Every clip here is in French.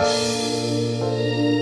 Música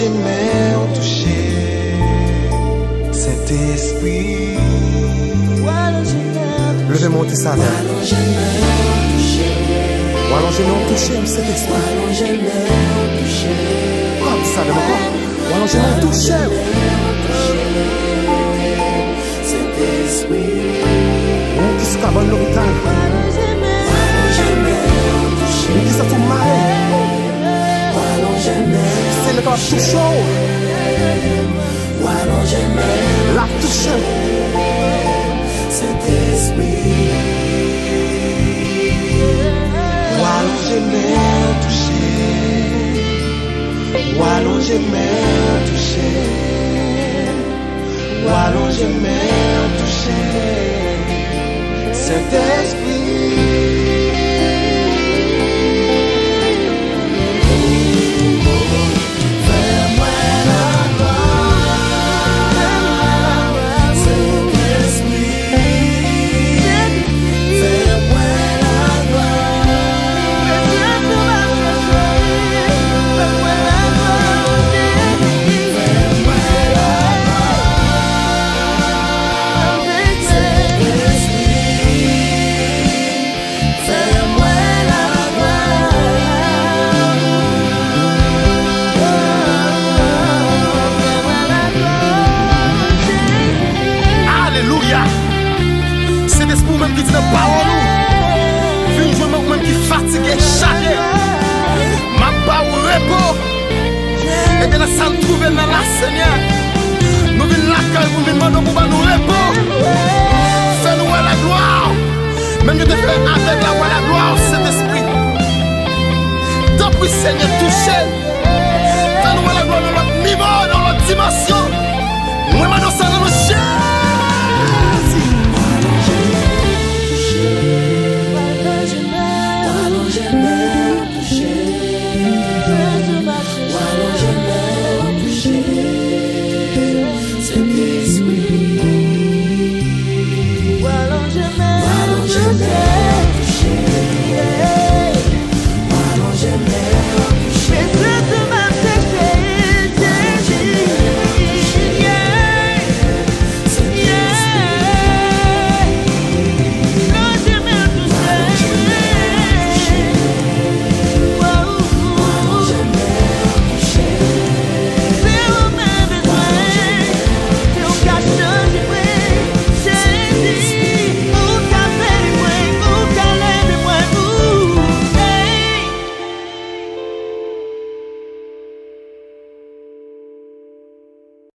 Jeme ou touche Cet esprit Leve monte sa mè. Ou alonje mè ou touche m set espri. Kom sa mè mè kon. Ou alonje mè ou touche m. Ou ki Touche ou. La touche. M. Ou alon jeme ou touche Ou alon jeme ou touche Ou alon jeme ou touche Cet Aleluya Seigneur. Nou vin lakay pou vin mando pou ba nou repou Fè nou wè la gloa Mèm yo te fè avèk la wè la gloa ou sè d'esprit Dèm pou Seigneur touche Fè nou wè la gloa nou lòt nivou, nou lòt dimasyon Nou mando